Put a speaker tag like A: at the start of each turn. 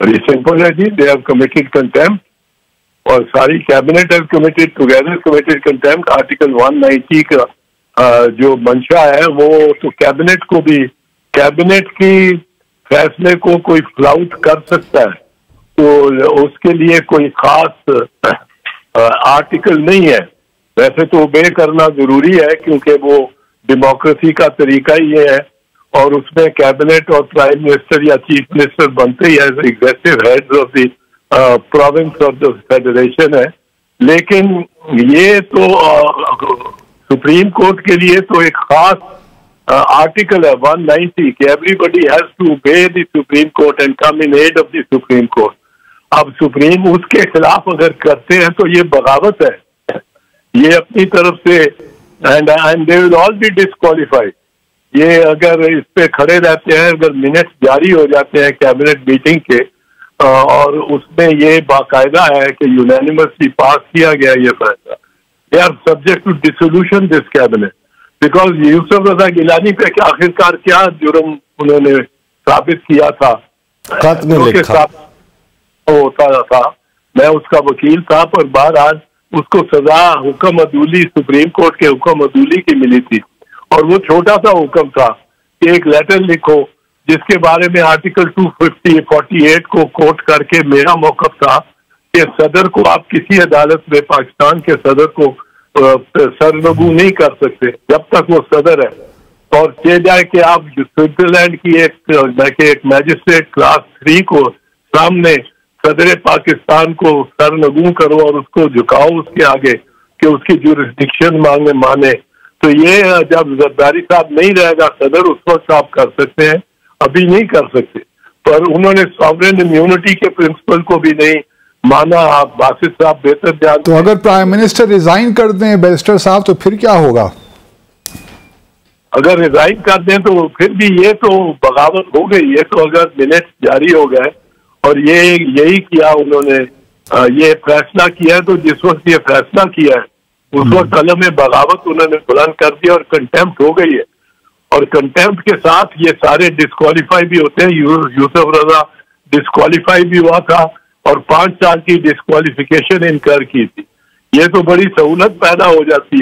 A: Simple ہے جی they have committed contempt اور ساری cabinet have committed together committed contempt article one ninety کا جو منشا ہے وہ تو کیبنٹ کو بھی کیبنٹ کی فیصلے کو کوئی فلاؤٹ کر سکتا ہے تو اس کے لیے کوئی خاص آرٹیکل نہیں ہے ویسے تو اوبے کرنا ضروری ہے کیونکہ وہ ڈیموکریسی کا طریقہ ہی یہ ہے اور اس میں کیبنٹ اور پرائم منسٹر یا چیف منسٹر بنتے ہی as executive head of the province of the federation ہے لیکن یہ تو سپریم کورٹ کے لیے تو ایک خاص آرٹیکل ہے ون نائنٹی کہ everybody has to obey the supreme court and come in aid of the supreme court. اب سپریم اس کے خلاف اگر کرتے ہیں تو یہ بغاوت ہے۔ یہ اپنی طرف سے and and they will all be disqualified یہ اگر اس پہ کھڑے رہتے ہیں اگر منٹ جاری ہو جاتے ہیں کیبنٹ میٹنگ کے اور اس میں یہ باقاعدہ ہے کہ یونینیمسلی پاس کیا گیا یہ فیصلہ۔ They are subject to dissolution this cabinet because Yousuf Raza Gilani پہ آخرکار کیا جرم انہوں نے ثابت کیا تھا۔ ہوتا تھا۔ میں اس کا وکیل تھا پر آج اس کو سزا حکم عدولی سپریم کورٹ کے حکم عدولی کی ملی تھی۔ اور وہ چھوٹا سا حکم تھا کہ ایک لیٹر لکھو جس کے بارے میں article two fifty forty eight کو کوٹ کر کے میرا موقف تھا کہ صدر کو آپ کسی عدالت میں پاکستان کے صدر کو سرنگو نہیں کر سکتے جب تک وہ صدر ہے۔ اور یہ جائے کہ آپ سوئٹزرلینڈ کی ایک میجسٹریٹ کلاس تھری کو سامنے صدر پاکستان کو سر نگو کرو اور اس کو جھکاؤ اس کے آگے کہ اس کی جورسڈکشن مانگے مانے۔ تو یہ جب زرداری صاحب نہیں رہے گا صدر اس وقت آپ کر سکتے ہیں ابھی نہیں کر سکتے۔ پر انہوں نے ساورن امیونٹی کے پرنسپل کو بھی نہیں مانا۔ آپ باسط صاحب بہتر جانتے
B: تو اگر پرائم منسٹر ریزائن کر دیں بیرسٹر صاحب تو پھر کیا ہوگا؟
A: اگر ریزائن کر دیں تو پھر بھی یہ تو بغاوت ہو گئی۔ یہ تو اگر منٹ جاری ہو گئے اور یہ یہی کیا انہوں نے یہ فیصلہ کیا ہے تو جس وقت یہ فیصلہ کیا ہے اس وقت قلم بغاوت انہوں نے بلند کر دیا اور کنٹمپٹ ہو گئی ہے۔ اور کنٹمپٹ کے ساتھ یہ سارے ڈسکوالیفائی بھی ہوتے ہیں۔ یوسف رضا ڈسکوالیفائی بھی ہوا تھا اور پانچ سال کی ڈسکوالیفیکیشن انکر کی تھی۔ یہ تو بڑی سہولت پیدا ہو جاتی ہے۔